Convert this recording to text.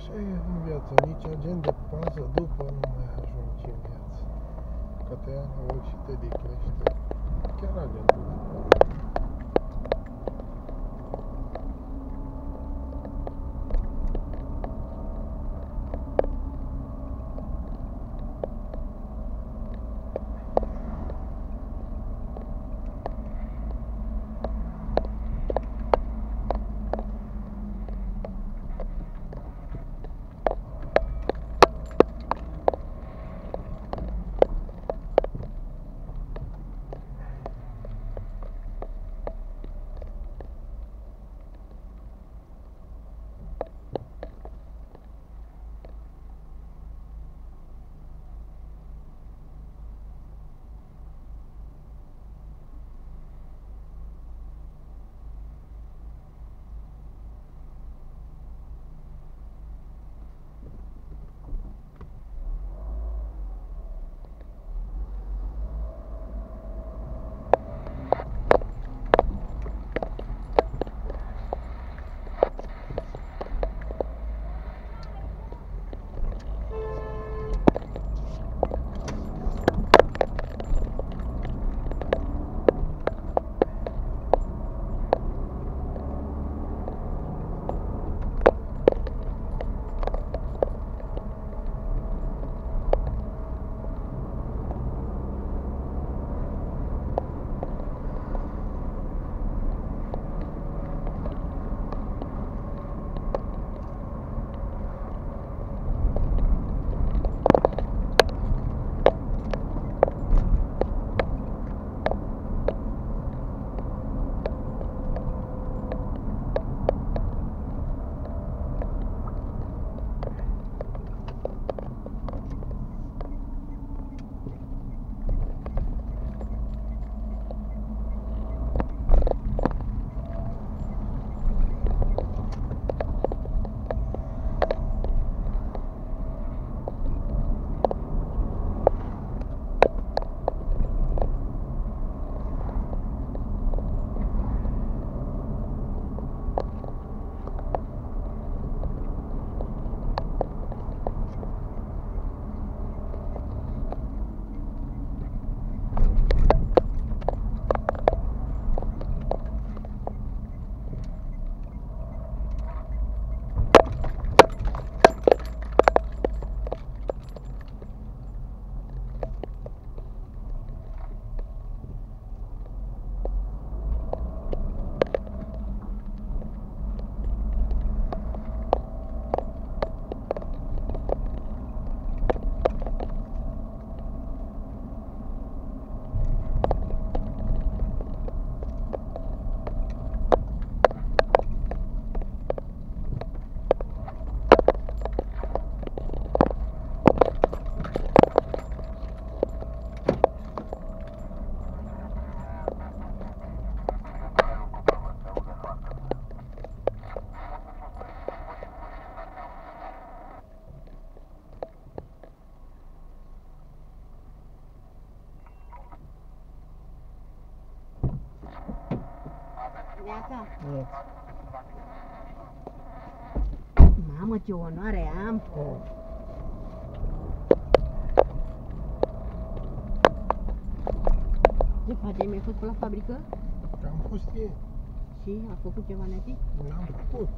așa e în viață, nici agent de pază după nu mai ajungi în viață. Că te ia la ochi și te diclește. Chiar agentul de pază. Neața. Nu. Mamă, ce onoare am! Oh. Ce faci? Mi-ai fost pe la fabrică? Am fost ieri. Și a făcut ceva netic? N-am făcut.